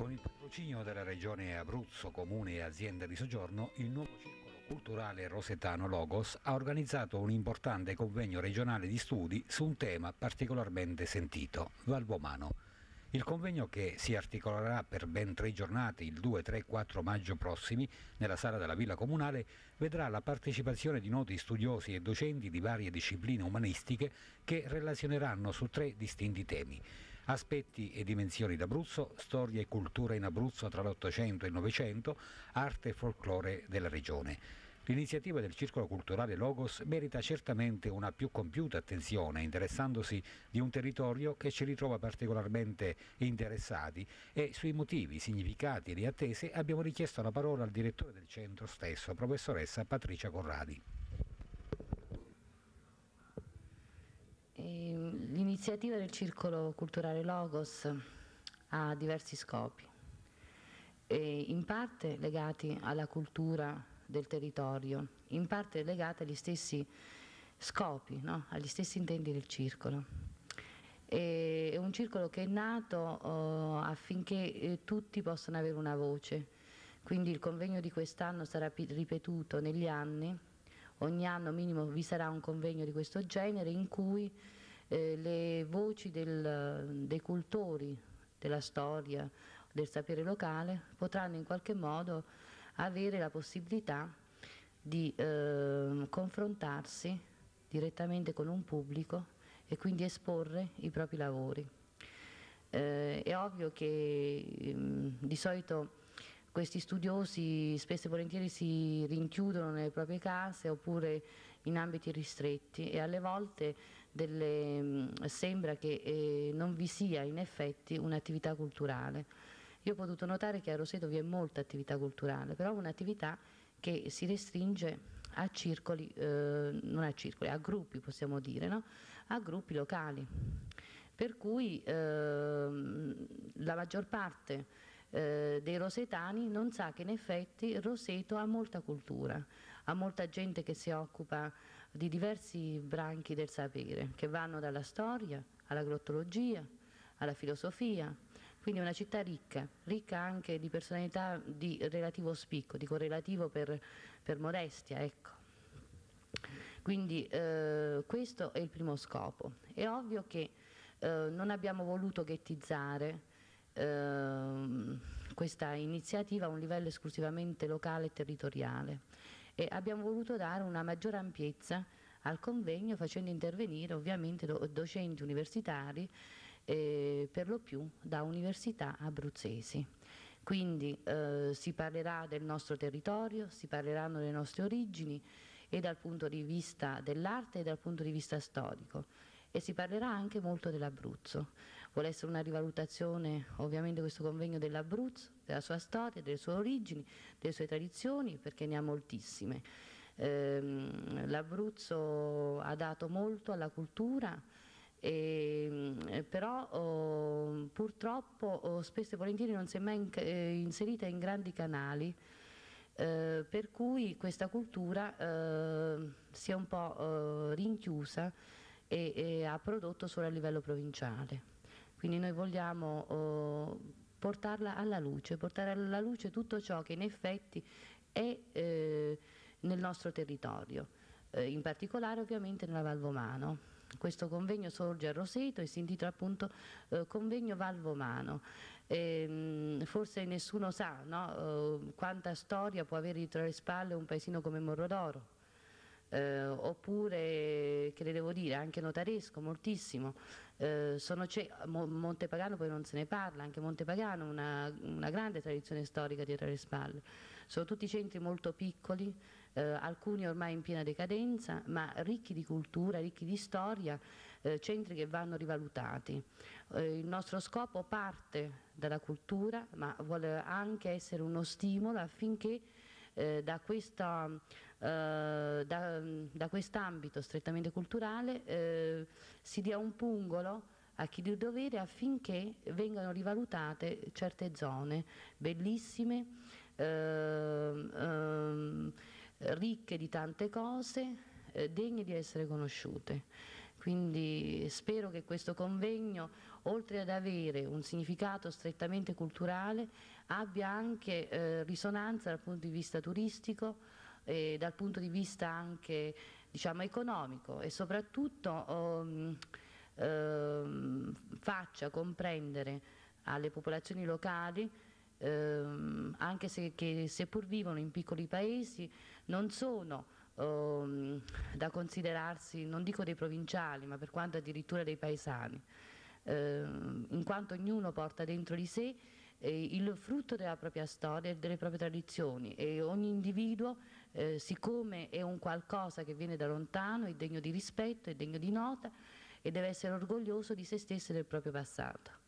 Con il patrocinio della Regione Abruzzo, Comune e Azienda di Soggiorno, il nuovo circolo culturale rosetano Logos ha organizzato un importante convegno regionale di studi su un tema particolarmente sentito, Valvomano. Il convegno che si articolerà per ben tre giornate, il 2, 3 e 4 maggio prossimi, nella sala della Villa Comunale, vedrà la partecipazione di noti studiosi e docenti di varie discipline umanistiche che relazioneranno su tre distinti temi. Aspetti e dimensioni d'Abruzzo, storia e cultura in Abruzzo tra l'Ottocento e il Novecento, arte e folklore della regione. L'iniziativa del Circolo Culturale Logos merita certamente una più compiuta attenzione, interessandosi di un territorio che ci ritrova particolarmente interessati e sui motivi, significati e le attese abbiamo richiesto la parola al direttore del centro stesso, professoressa Patricia Corradi. Ehm, l'iniziativa del Circolo Culturale Logos ha diversi scopi, in parte legati alla cultura del territorio, in parte legate agli stessi scopi, no? agli stessi intenti del circolo. è un circolo che è nato oh, affinché eh, tutti possano avere una voce, quindi il convegno di quest'anno sarà ripetuto negli anni, ogni anno minimo vi sarà un convegno di questo genere in cui eh, le voci del, dei cultori della storia, del sapere locale potranno in qualche modo avere la possibilità di eh, confrontarsi direttamente con un pubblico e quindi esporre i propri lavori. Eh, è ovvio che mh, mm, di solito questi studiosi spesso e volentieri si rinchiudono nelle proprie case oppure in ambiti ristretti e alle volte delle, mm, sembra che eh, non vi sia in effetti un'attività culturale. Io ho potuto notare che a Roseto vi è molta attività culturale, però un'attività che si restringe a circoli, eh, non a circoli, a gruppi possiamo dire, no? a gruppi locali. Per cui eh, la maggior parte eh, dei rosetani non sa che in effetti Roseto ha molta cultura, ha molta gente che si occupa di diversi branchi del sapere, che vanno dalla storia alla grottologia, alla filosofia, quindi una città ricca, ricca anche di personalità di relativo spicco, dico relativo per, per modestia, ecco. Quindi eh, questo è il primo scopo. È ovvio che eh, non abbiamo voluto ghettizzare eh, questa iniziativa a un livello esclusivamente locale e territoriale e abbiamo voluto dare una maggiore ampiezza al convegno facendo intervenire ovviamente docenti universitari eh, per lo più da università abruzzesi. Quindi eh, si parlerà del nostro territorio, si parleranno delle nostre origini e dal punto di vista dell'arte e dal punto di vista storico e si parlerà anche molto dell'Abruzzo. Vuole essere una rivalutazione ovviamente questo convegno dell'Abruzzo, della sua storia, delle sue origini, delle sue tradizioni, perché ne ha moltissime. Ehm, L'Abruzzo ha dato molto alla cultura, e, eh, però oh, purtroppo oh, spesso e volentieri non si è mai in, eh, inserita in grandi canali eh, per cui questa cultura eh, si è un po' eh, rinchiusa e, e, ha prodotto solo a livello provinciale quindi noi vogliamo oh, portarla alla luce portare alla luce tutto ciò che in effetti è eh, nel nostro territorio in particolare ovviamente nella Valvomano questo convegno sorge a Roseto e si intitola appunto eh, Convegno Valvomano. E, mh, forse nessuno sa no? eh, quanta storia può avere dietro le spalle un paesino come Morrodoro. Eh, oppure, che le devo dire, anche notaresco, moltissimo. Eh, Montepagano poi non se ne parla, anche Montepagano una, una grande tradizione storica dietro le spalle. Sono tutti centri molto piccoli, eh, alcuni ormai in piena decadenza, ma ricchi di cultura, ricchi di storia, eh, centri che vanno rivalutati. Eh, il nostro scopo parte dalla cultura, ma vuole anche essere uno stimolo affinché eh, da, questa, eh, da, da quest'ambito strettamente culturale eh, si dia un pungolo a chi di dovere affinché vengano rivalutate certe zone bellissime, ehm, ehm, ricche di tante cose, eh, degne di essere conosciute. Quindi spero che questo convegno, oltre ad avere un significato strettamente culturale, abbia anche eh, risonanza dal punto di vista turistico e dal punto di vista anche diciamo, economico e soprattutto um, um, faccia comprendere alle popolazioni locali ehm, anche se che, seppur vivono in piccoli paesi non sono da considerarsi, non dico dei provinciali, ma per quanto addirittura dei paesani, in quanto ognuno porta dentro di sé eh, il frutto della propria storia e delle proprie tradizioni e ogni individuo, eh, siccome è un qualcosa che viene da lontano, è degno di rispetto, è degno di nota e deve essere orgoglioso di se stesso e del proprio passato.